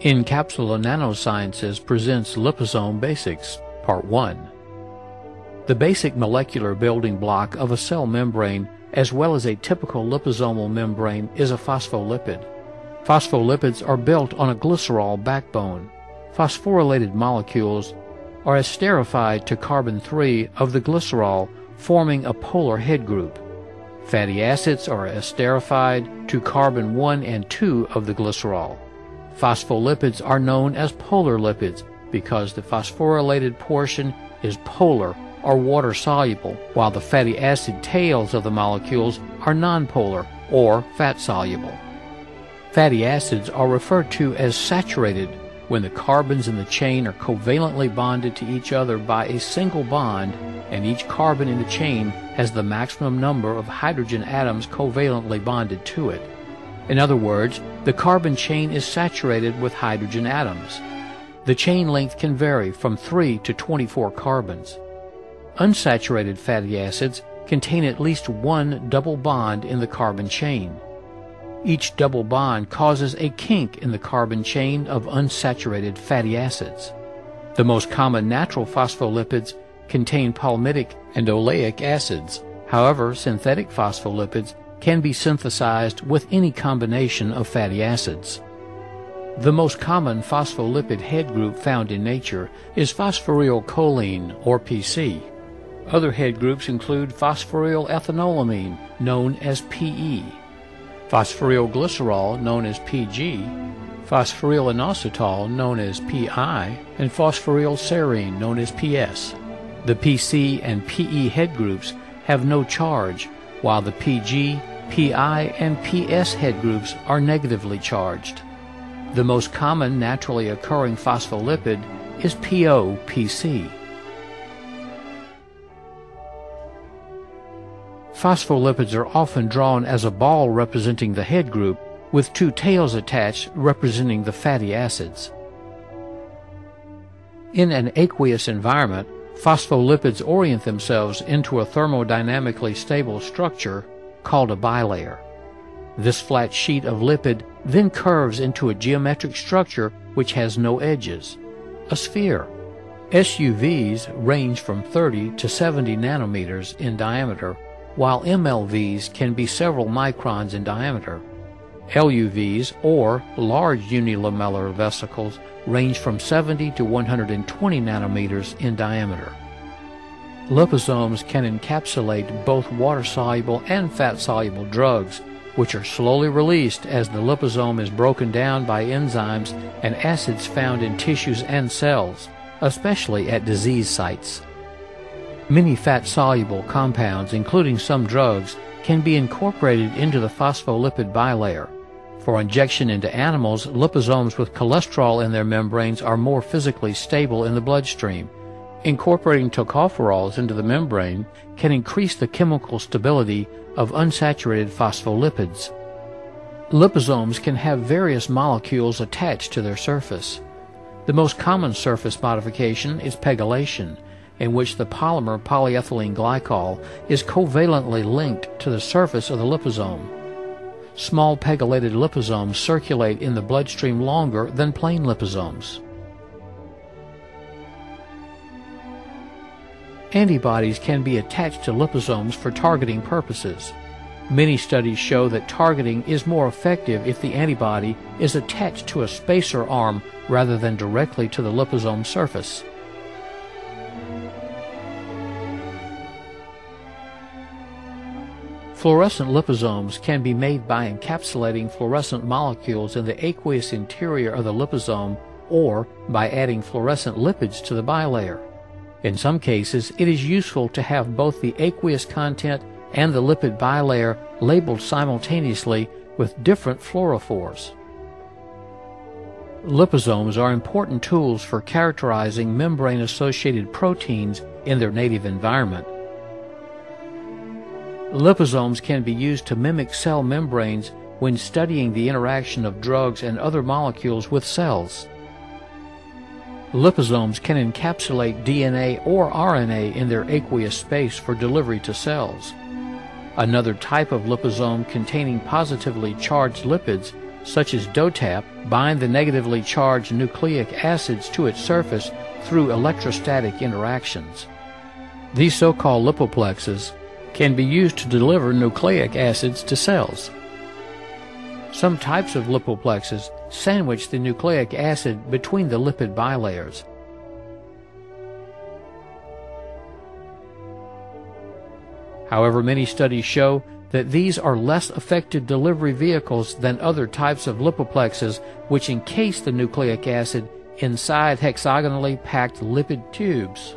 Encapsula Nanosciences presents Liposome Basics, Part 1. The basic molecular building block of a cell membrane, as well as a typical liposomal membrane, is a phospholipid. Phospholipids are built on a glycerol backbone. Phosphorylated molecules are esterified to carbon-3 of the glycerol, forming a polar head group. Fatty acids are esterified to carbon-1 and 2 of the glycerol. Phospholipids are known as polar lipids because the phosphorylated portion is polar or water soluble, while the fatty acid tails of the molecules are nonpolar or fat soluble. Fatty acids are referred to as saturated when the carbons in the chain are covalently bonded to each other by a single bond and each carbon in the chain has the maximum number of hydrogen atoms covalently bonded to it. In other words, the carbon chain is saturated with hydrogen atoms. The chain length can vary from 3 to 24 carbons. Unsaturated fatty acids contain at least one double bond in the carbon chain. Each double bond causes a kink in the carbon chain of unsaturated fatty acids. The most common natural phospholipids contain palmitic and oleic acids. However, synthetic phospholipids can be synthesized with any combination of fatty acids. The most common phospholipid head group found in nature is phosphorylcholine, or PC. Other head groups include phosphoryl known as PE, phosphorylglycerol, known as PG, phosphorylinositol, known as PI, and phosphorylserine, known as PS. The PC and PE head groups have no charge, while the PG, PI, and PS head groups are negatively charged. The most common naturally occurring phospholipid is PO-PC. Phospholipids are often drawn as a ball representing the head group, with two tails attached representing the fatty acids. In an aqueous environment, phospholipids orient themselves into a thermodynamically stable structure called a bilayer. This flat sheet of lipid then curves into a geometric structure which has no edges, a sphere. SUVs range from 30 to 70 nanometers in diameter while MLVs can be several microns in diameter. LUVs, or large unilamellar vesicles, range from 70 to 120 nanometers in diameter. Liposomes can encapsulate both water-soluble and fat-soluble drugs, which are slowly released as the liposome is broken down by enzymes and acids found in tissues and cells, especially at disease sites. Many fat-soluble compounds, including some drugs, can be incorporated into the phospholipid bilayer. For injection into animals, liposomes with cholesterol in their membranes are more physically stable in the bloodstream. Incorporating tocopherols into the membrane can increase the chemical stability of unsaturated phospholipids. Liposomes can have various molecules attached to their surface. The most common surface modification is pegylation, in which the polymer polyethylene glycol is covalently linked to the surface of the liposome. Small pegylated liposomes circulate in the bloodstream longer than plain liposomes. Antibodies can be attached to liposomes for targeting purposes. Many studies show that targeting is more effective if the antibody is attached to a spacer arm rather than directly to the liposome surface. Fluorescent liposomes can be made by encapsulating fluorescent molecules in the aqueous interior of the liposome or by adding fluorescent lipids to the bilayer. In some cases, it is useful to have both the aqueous content and the lipid bilayer labeled simultaneously with different fluorophores. Liposomes are important tools for characterizing membrane-associated proteins in their native environment. Liposomes can be used to mimic cell membranes when studying the interaction of drugs and other molecules with cells. Liposomes can encapsulate DNA or RNA in their aqueous space for delivery to cells. Another type of liposome containing positively charged lipids such as DOTAP, bind the negatively charged nucleic acids to its surface through electrostatic interactions. These so-called lipoplexes can be used to deliver nucleic acids to cells. Some types of lipoplexes sandwich the nucleic acid between the lipid bilayers. However, many studies show that these are less effective delivery vehicles than other types of lipoplexes which encase the nucleic acid inside hexagonally packed lipid tubes.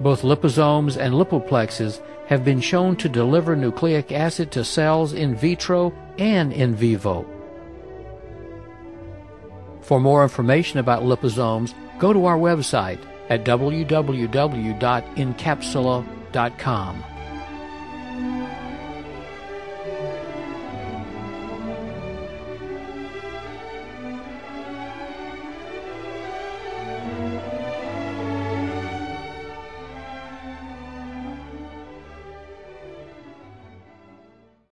Both liposomes and lipoplexes have been shown to deliver nucleic acid to cells in vitro and in vivo. For more information about liposomes, go to our website at www.encapsula.com.